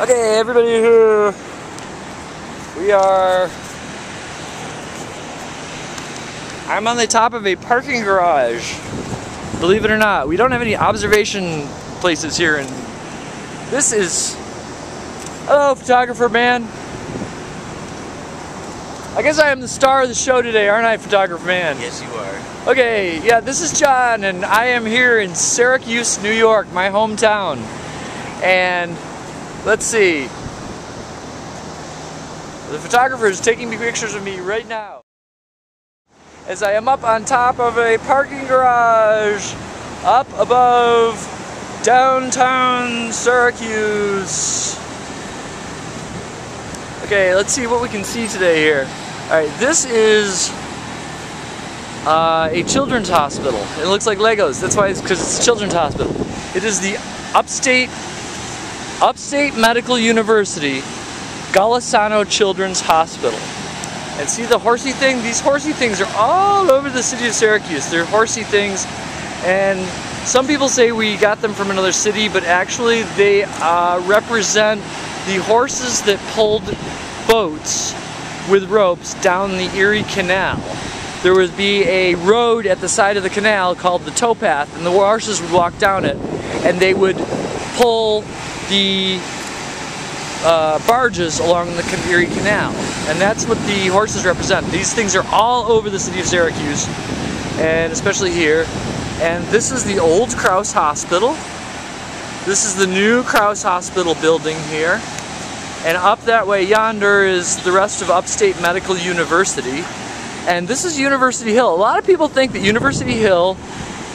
Okay, everybody here. We are. I'm on the top of a parking garage. Believe it or not, we don't have any observation places here, and this is. Hello, photographer man. I guess I am the star of the show today, aren't I, photographer man? Yes, you are. Okay, yeah, this is John, and I am here in Syracuse, New York, my hometown. And Let's see. The photographer is taking pictures of me right now. As I am up on top of a parking garage up above downtown Syracuse. Okay, let's see what we can see today here. Alright, this is uh, a children's hospital. It looks like Legos. That's why it's because it's a children's hospital. It is the Upstate Upstate Medical University, Golisano Children's Hospital. And see the horsey thing? These horsey things are all over the city of Syracuse. They're horsey things, and some people say we got them from another city, but actually they uh, represent the horses that pulled boats with ropes down the Erie Canal. There would be a road at the side of the canal called the towpath, and the horses would walk down it, and they would pull the uh, barges along the Erie Canal. And that's what the horses represent. These things are all over the city of Syracuse, and especially here. And this is the old Crouse Hospital. This is the new Crouse Hospital building here. And up that way yonder is the rest of Upstate Medical University. And this is University Hill. A lot of people think that University Hill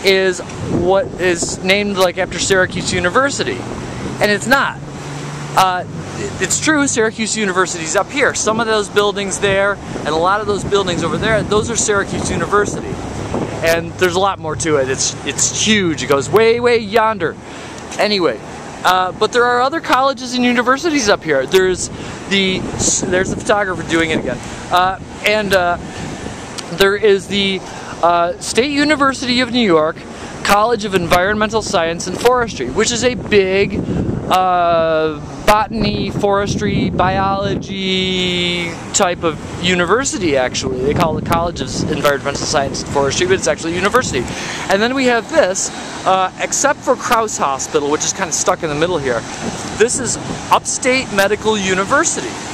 is what is named like after Syracuse University and it's not. Uh, it's true, Syracuse University is up here. Some of those buildings there, and a lot of those buildings over there, those are Syracuse University. And there's a lot more to it. It's it's huge. It goes way, way yonder. Anyway, uh, but there are other colleges and universities up here. There's the there's the photographer doing it again, uh, and uh, there is the uh, State University of New York College of Environmental Science and Forestry, which is a big uh, botany, forestry, biology type of university, actually. They call it the College of Environmental Science and Forestry, but it's actually a university. And then we have this, uh, except for Crouse Hospital, which is kind of stuck in the middle here. This is Upstate Medical University.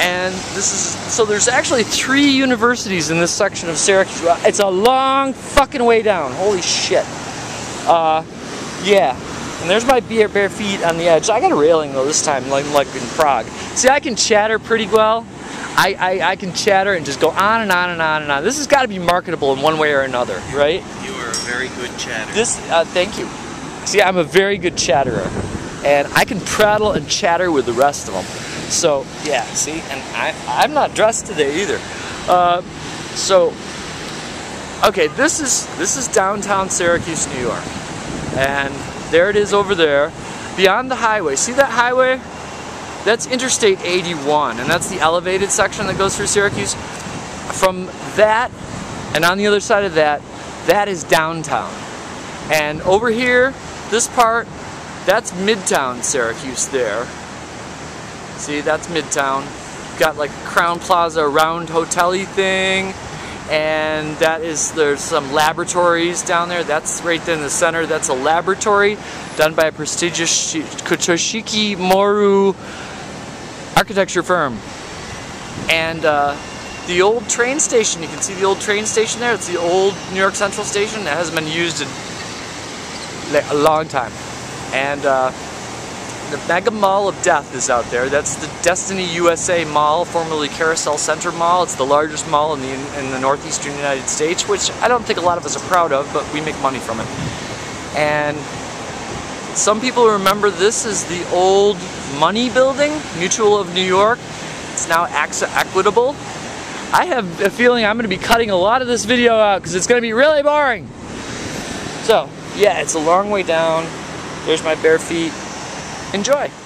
And this is, so there's actually three universities in this section of Syracuse. It's a long fucking way down. Holy shit. Uh, yeah. And there's my bare, bare feet on the edge. I got a railing though this time, like, like in Prague. See, I can chatter pretty well. I, I, I can chatter and just go on and on and on and on. This has got to be marketable in one way or another, right? You are a very good chatterer. This, uh, thank you. See, I'm a very good chatterer. And I can prattle and chatter with the rest of them. So, yeah, see? And I, I'm not dressed today either. Uh, so, Okay, this is this is downtown Syracuse, New York. And there it is over there. Beyond the highway. See that highway? That's Interstate 81, and that's the elevated section that goes through Syracuse. From that, and on the other side of that, that is downtown. And over here, this part, that's Midtown Syracuse there. See, that's Midtown. Got like Crowne Plaza round hotel-y thing and that is there's some laboratories down there. That's right there in the center. That's a laboratory done by a prestigious Toshiko Mori architecture firm. And uh, the old train station you can see the old train station there? It's the old New York Central station that hasn't been used in a long time. And uh, the Mega Mall of Death is out there. That's the Destiny USA Mall, formerly Carousel Center Mall. It's the largest mall in the in the northeastern United States, which I don't think a lot of us are proud of, but we make money from it. And some people remember this is the old money building, Mutual of New York. It's now AXA Equitable. I have a feeling I'm going to be cutting a lot of this video out because it's going to be really boring. So, yeah, it's a long way down. There's my bare feet. Enjoy!